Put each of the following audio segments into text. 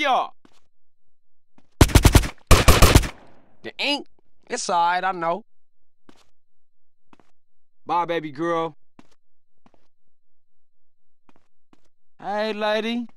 Y'all! The ink? It's alright, I know. Bye, baby girl. Hey, lady.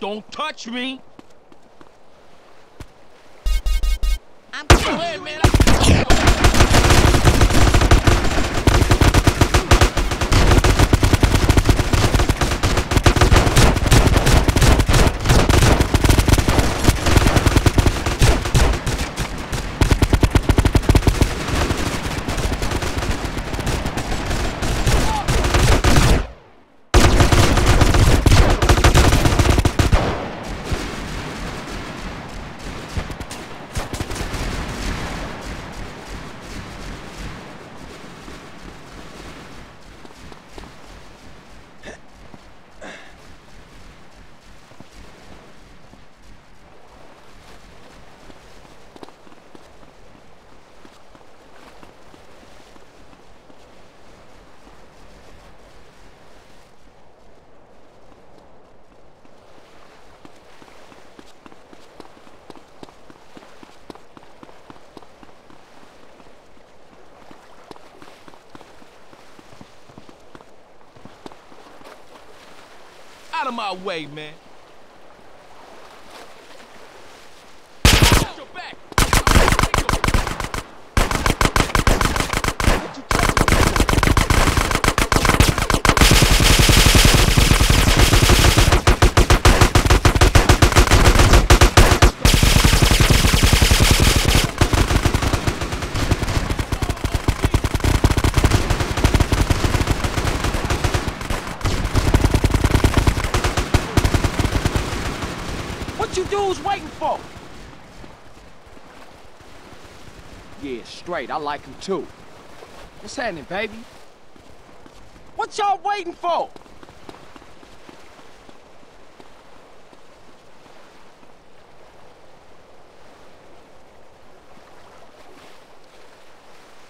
Don't touch me! Out of my way, man. Watch your back. What you talking about? What you dudes waiting for? Yeah, straight. I like him too. What's happening, baby? What y'all waiting for?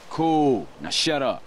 Cool. Now shut up.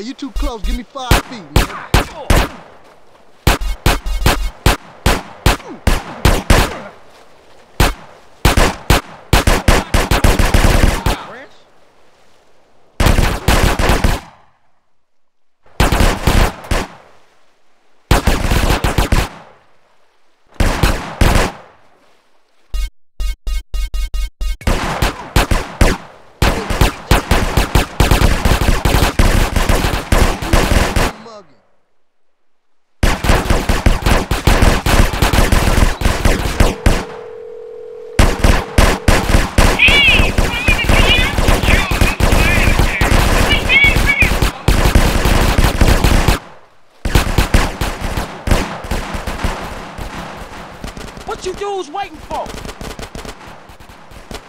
You too close. Give me five feet, man. What you dudes waiting for?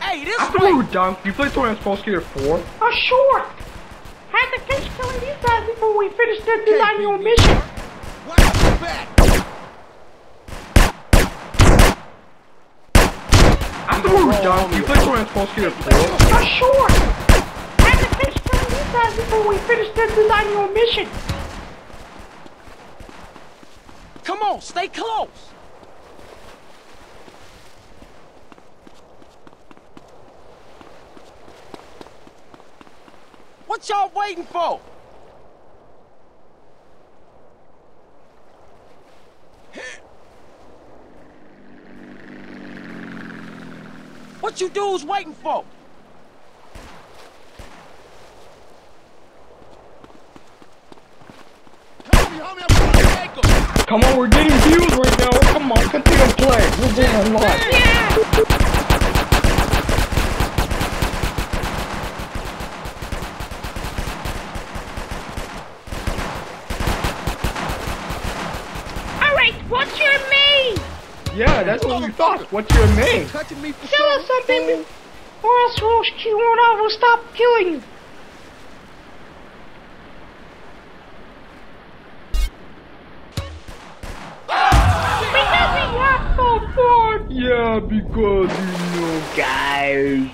Hey, this way! Afternoon, Dunk. You play Thor Sports Skater 4? Oh, sure. Had to finish killing these guys before we finish the designing your mission. Watch your back. Afternoon, Dunk. You play Thor Sports Skater 4? Oh, sure. Had to finish killing these guys before we finish the designing your mission. Come on, stay close! What y'all waiting for? What you dudes waiting for? Help me, homie. I'm gonna take him. Come on, we're getting views right now. Come on, continue to play. We're going live. All right, what's your name? Yeah, that's what we thought. What's your name? Touching me for Tell us something. something, or else we'll, you won't I will stop killing you. Because we have so fun. Yeah, because you know, guys,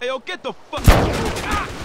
Hey, yo, get the fuck. Ah!